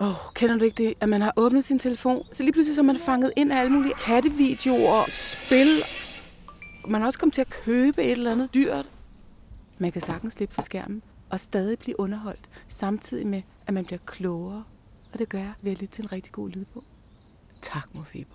Åh, oh, kender du ikke det, at man har åbnet sin telefon, så lige pludselig så er man fanget ind af alle mulige kattevideoer, spil. Man er også kommet til at købe et eller andet dyrt. Man kan sagtens slippe for skærmen og stadig blive underholdt, samtidig med, at man bliver klogere. Og det gør jeg ved at lytte til en rigtig god lydbog. Tak, Mofibo.